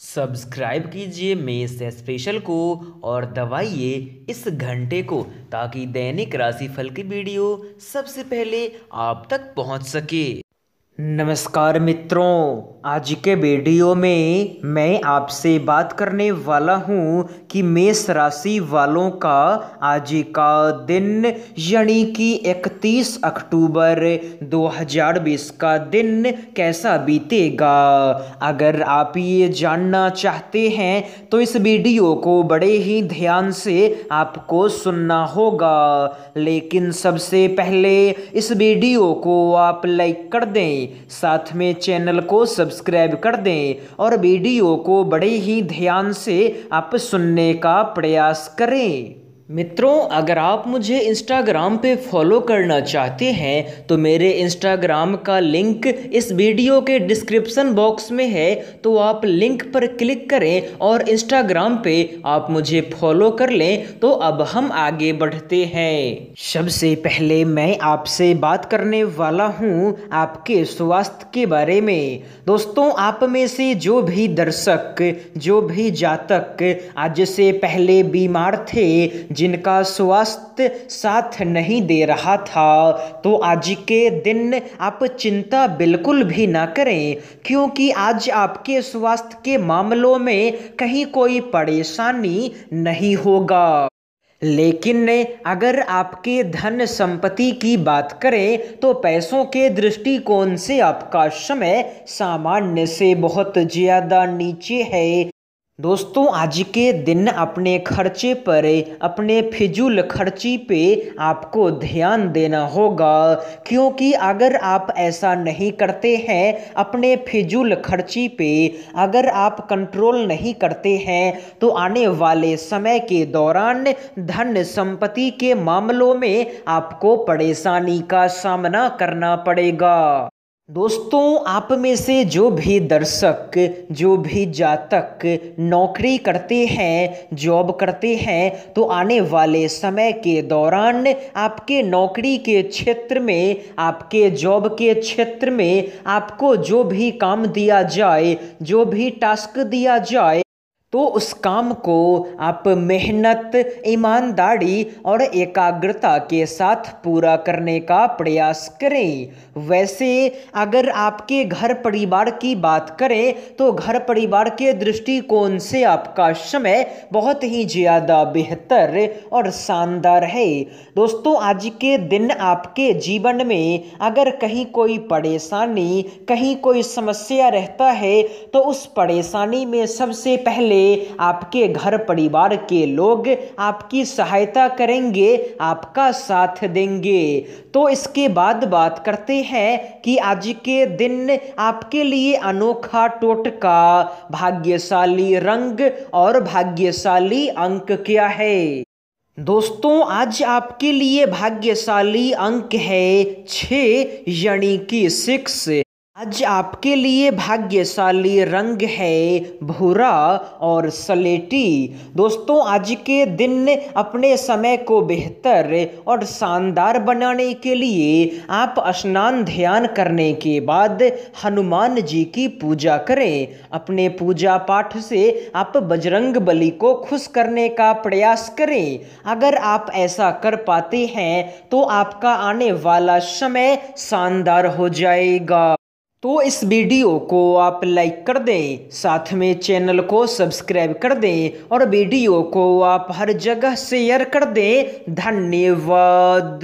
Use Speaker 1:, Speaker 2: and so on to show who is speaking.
Speaker 1: Subscribe कीजिए मेष special को और दबाइए इस घंटे को ताकि दैनिक राशिफल की वीडियो सबसे पहले आप तक पहुँच सके।
Speaker 2: नमस्कार मित्रों, आज के वीडियो में मैं आपसे बात करने वाला हूँ कि मेष राशि वालों का आज का दिन, यानी कि 31 अक्टूबर 2020 का दिन कैसा बीतेगा। अगर आप ये जानना चाहते हैं तो इस वीडियो को बड़े ही ध्यान से आपको सुनना होगा। लेकिन सबसे पहले इस वीडियो को आप लाइक कर दें साथ में चैनल को सब्सक्राइब कर दें और वीडियो को बड़े ही ध्यान से आप सुनने का प्रयास करें। मित्रों, अगर आप मुझे इंस्टाग्राम पे फॉलो करना चाहते हैं तो मेरे इंस्टाग्राम का लिंक इस वीडियो के डिस्क्रिप्शन बॉक्स में है। तो आप लिंक पर क्लिक करें और इंस्टाग्राम पे आप मुझे फॉलो कर लें। तो अब हम आगे बढ़ते हैं। सबसे पहले मैं आपसे बात करने वाला हूँ आपके स्वास्थ्य के बारे में। दोस्तों, आप में से जो भी दर्शक, जो भी जातक आज से पहले बीमार थे जिनका स्वास्थ्य साथ नहीं दे रहा था तो आज के दिन आप चिंता बिल्कुल भी ना करें, क्योंकि आज आपके स्वास्थ्य के मामलों में कहीं कोई परेशानी नहीं होगा। लेकिन अगर आपके धन संपत्ति की बात करें तो पैसों के दृष्टिकोण से आपका समय सामान्य से बहुत ज़्यादा नीचे है। दोस्तों आज के दिन अपने खर्चे पर, अपने फिजूल खर्ची पे आपको ध्यान देना होगा। क्योंकि अगर आप ऐसा नहीं करते हैं, अपने फिजूल खर्ची पे अगर आप कंट्रोल नहीं करते हैं तो आने वाले समय के दौरान धन संपत्ति के मामलों में आपको परेशानी का सामना करना पड़ेगा। दोस्तों, आप में से जो भी दर्शक, जो भी जातक नौकरी करते हैं, जॉब करते हैं तो आने वाले समय के दौरान आपके नौकरी के क्षेत्र में, आपके जॉब के क्षेत्र में आपको जो भी काम दिया जाए, जो भी टास्क दिया जाए तो उस काम को आप मेहनत, ईमानदारी और एकाग्रता के साथ पूरा करने का प्रयास करें। वैसे अगर आपके घर परिवार की बात करें तो घर परिवार के दृष्टिकोण से आपका समय बहुत ही ज़्यादा बेहतर और शानदार है। दोस्तों, आज के दिन आपके जीवन में अगर कहीं कोई परेशानी, कहीं कोई समस्या रहता है तो उस परेशानी में सबसे पहले आपके घर परिवार के लोग आपकी सहायता करेंगे, आपका साथ देंगे। तो इसके बाद बात करते हैं कि आज के दिन आपके लिए अनोखा टोटका, भाग्यशाली रंग और भाग्यशाली अंक क्या है? दोस्तों, आज आपके लिए भाग्यशाली अंक है छ यानी कि सिक्स। आज आपके लिए भाग्यशाली रंग है भूरा और सलेटी। दोस्तों, आज के दिन अपने समय को बेहतर और शानदार बनाने के लिए आप स्नान ध्यान करने के बाद हनुमान जी की पूजा करें। अपने पूजा पाठ से आप बजरंग बली को खुश करने का प्रयास करें। अगर आप ऐसा कर पाते हैं तो आपका आने वाला समय शानदार हो जाएगा। तो इस वीडियो को आप लाइक कर दें, साथ में चैनल को सब्सक्राइब कर दें और वीडियो को आप हर जगह शेयर कर दें। धन्यवाद।